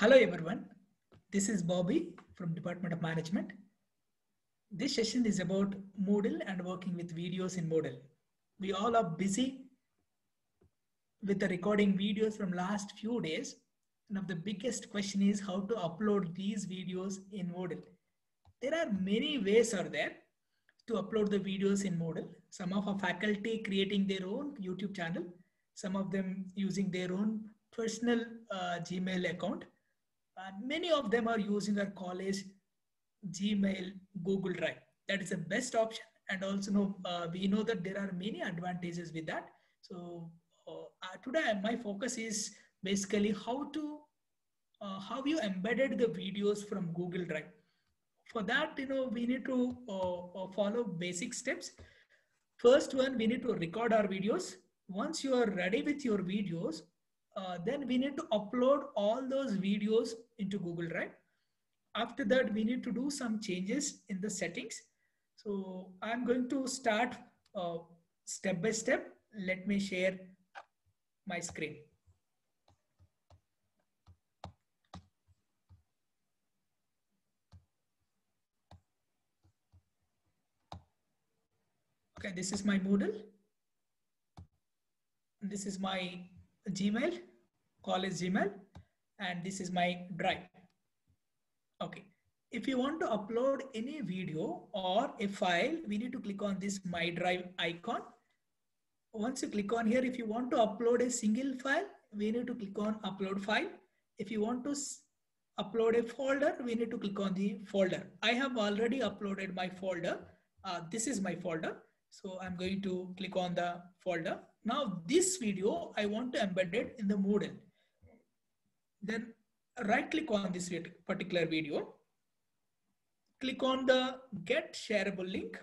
Hello everyone, this is Bobby from Department of Management. This session is about Moodle and working with videos in Moodle. We all are busy with the recording videos from last few days. Now the biggest question is how to upload these videos in Moodle. There are many ways are there to upload the videos in Moodle. Some of our faculty creating their own YouTube channel, some of them using their own personal uh, Gmail account. And many of them are using our college Gmail, Google Drive. That is the best option. And also, know, uh, we know that there are many advantages with that. So uh, today, my focus is basically how to uh, how you embedded the videos from Google Drive. For that, you know, we need to uh, follow basic steps. First one, we need to record our videos. Once you are ready with your videos, uh, then we need to upload all those videos into Google Drive. After that, we need to do some changes in the settings. So I'm going to start uh, step by step. Let me share my screen. Okay, this is my Moodle. This is my Gmail, college Gmail, and this is my Drive. Okay, if you want to upload any video or a file, we need to click on this My Drive icon. Once you click on here, if you want to upload a single file, we need to click on Upload File. If you want to upload a folder, we need to click on the folder. I have already uploaded my folder. Uh, this is my folder. So I'm going to click on the folder. Now this video, I want to embed it in the Moodle. Then right click on this particular video. Click on the get shareable link.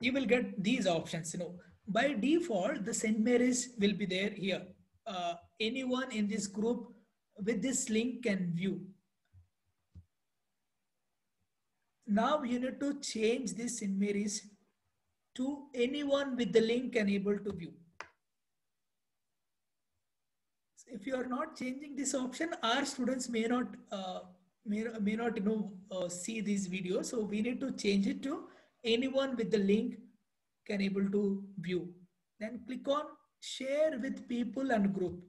You will get these options. You know, by default, the St. Mary's will be there here. Uh, anyone in this group with this link can view. Now you need to change this St. Mary's to anyone with the link and able to view. So if you are not changing this option, our students may not uh, may, may not you know uh, see these videos. So we need to change it to anyone with the link can able to view. Then click on share with people and group.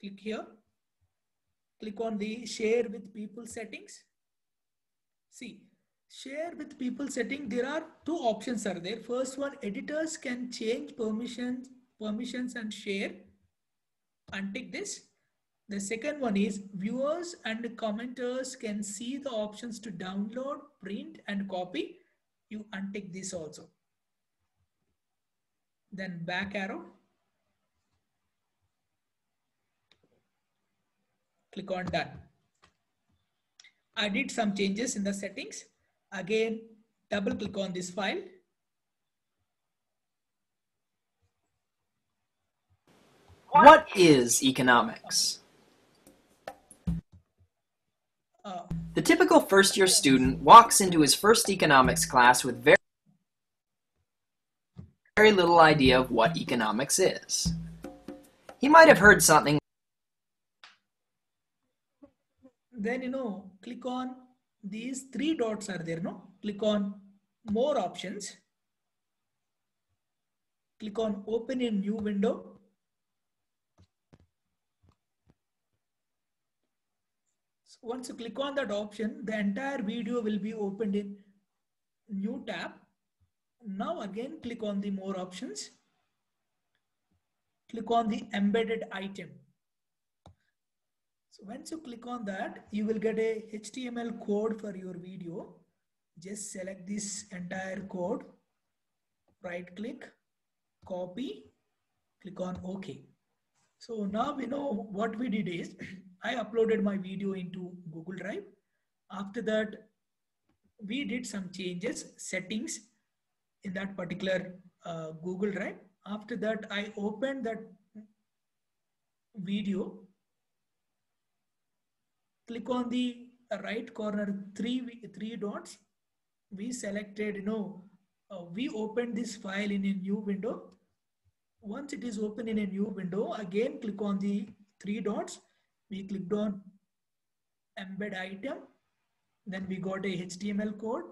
Click here. Click on the share with people settings. See, share with people setting. There are two options are there. First one editors can change permissions permissions and share untick this. The second one is viewers and commenters can see the options to download print and copy. You untick this also. Then back arrow. Click on done. I did some changes in the settings Again, double click on this file. What is economics? Uh, the typical first year student walks into his first economics class with very, very little idea of what economics is. He might have heard something. Then, you know, click on these three dots are there, no? Click on more options. Click on open in new window. So once you click on that option, the entire video will be opened in new tab. Now again, click on the more options. Click on the embedded item. So once you click on that, you will get a HTML code for your video. Just select this entire code, right click, copy, click on OK. So now we know what we did is I uploaded my video into Google Drive. After that, we did some changes, settings in that particular uh, Google Drive. After that, I opened that video click on the right corner three three dots we selected you know uh, we opened this file in a new window once it is open in a new window again click on the three dots We clicked on embed item. Then we got a HTML code.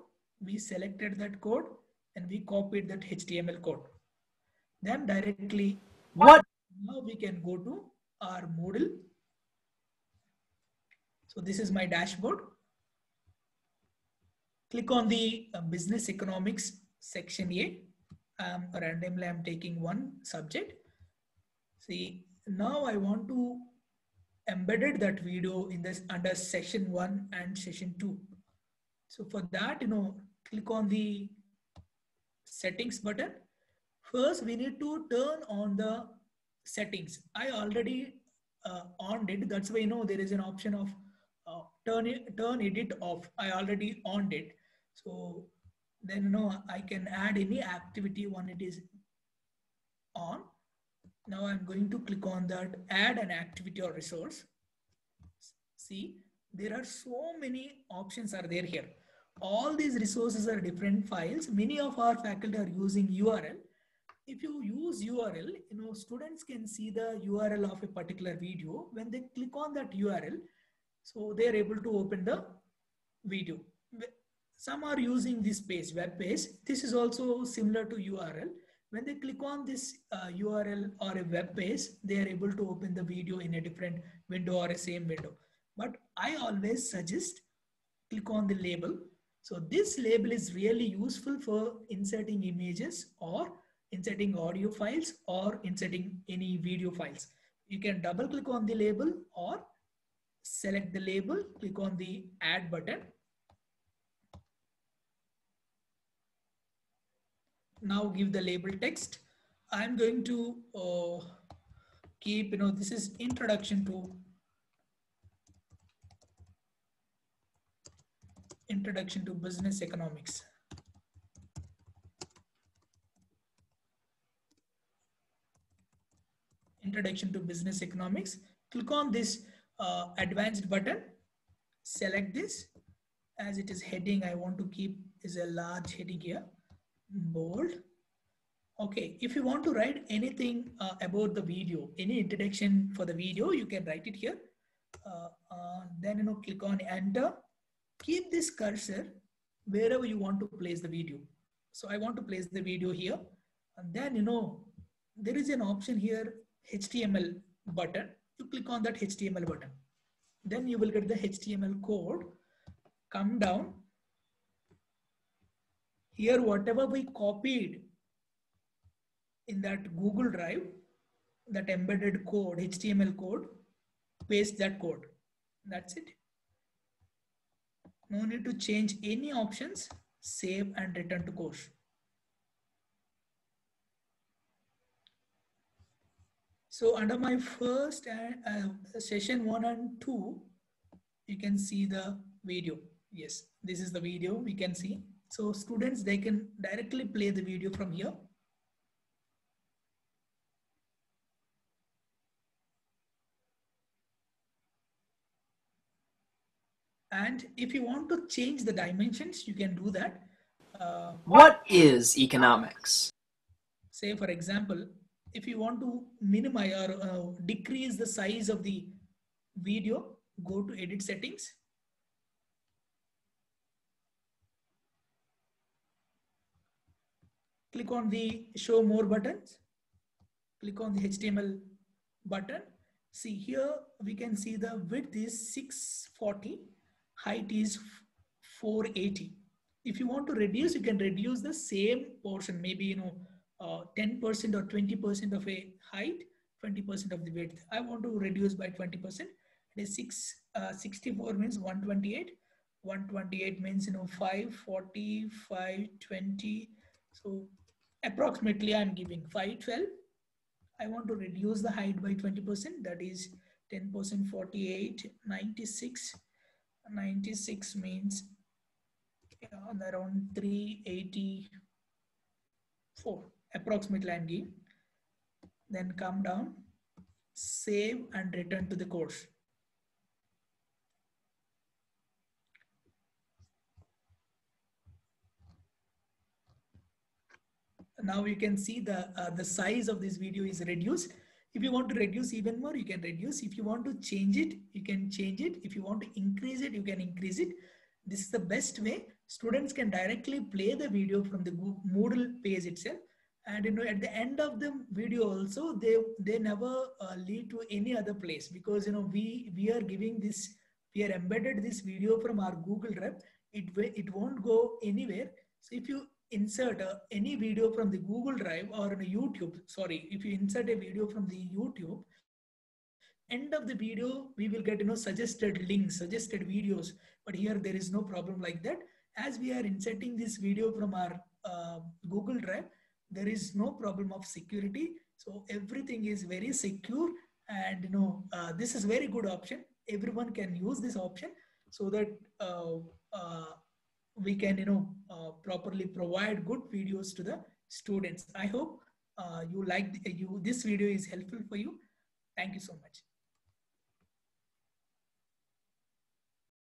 We selected that code and we copied that HTML code. Then directly, What? now we can go to our Moodle. So this is my dashboard. Click on the uh, business economics section A. Um, randomly, I'm taking one subject. See, now I want to embedded that video in this under session one and session two. So for that, you know, click on the settings button. First, we need to turn on the settings. I already uh, on it. That's why you know there is an option of turn it, turn edit off. I already on it. So then you know I can add any activity when it is on. Now I'm going to click on that add an activity or resource. See, there are so many options are there here. All these resources are different files. Many of our faculty are using URL. If you use URL, you know, students can see the URL of a particular video. When they click on that URL, so they're able to open the video. Some are using this page, web page. This is also similar to URL when they click on this uh, URL or a web page, they are able to open the video in a different window or a same window. But I always suggest click on the label. So this label is really useful for inserting images or inserting audio files or inserting any video files. You can double click on the label or select the label, click on the add button now give the label text. I'm going to uh, keep, you know, this is introduction to introduction to business economics. Introduction to business economics. Click on this uh, advanced button. Select this as it is heading. I want to keep is a large heading here bold. Okay, if you want to write anything uh, about the video, any introduction for the video, you can write it here. Uh, uh, then you know, click on enter. Keep this cursor wherever you want to place the video. So I want to place the video here. And then you know, there is an option here, HTML button. You click on that HTML button. Then you will get the HTML code. Come down here whatever we copied in that Google Drive, that embedded code, HTML code, paste that code. That's it. No need to change any options, save and return to course. So under my first uh, uh, session one and two, you can see the video. Yes, this is the video we can see. So students, they can directly play the video from here. And if you want to change the dimensions, you can do that. Uh, what is economics? Say, for example, if you want to minimize or uh, decrease the size of the video, go to edit settings click on the show more buttons, click on the HTML button. See here, we can see the width is 640, height is 480. If you want to reduce, you can reduce the same portion, maybe, you know, 10% uh, or 20% of a height, 20% of the width. I want to reduce by 20%. It is 6, uh, 64 means 128. 128 means, you know, 540, 520. So approximately I'm giving 512. I want to reduce the height by 20%. That is 10%, 48, 96. 96 means yeah, around 384. Approximately I'm. Then come down, save and return to the course. now you can see the, uh, the size of this video is reduced. if you want to reduce even more you can reduce if you want to change it you can change it if you want to increase it you can increase it this is the best way students can directly play the video from the moodle page itself and you know at the end of the video also they they never uh, lead to any other place because you know we we are giving this we are embedded this video from our google drive it it won't go anywhere. So if you insert uh, any video from the google drive or youtube sorry if you insert a video from the youtube end of the video we will get you know suggested links suggested videos. But here there is no problem like that. As we are inserting this video from our uh, google drive there is no problem of security. So everything is very secure and you know uh, this is very good option. Everyone can use this option so that uh, uh, we can you know uh, properly provide good videos to the students. I hope you like you this video is helpful for you. Thank you so much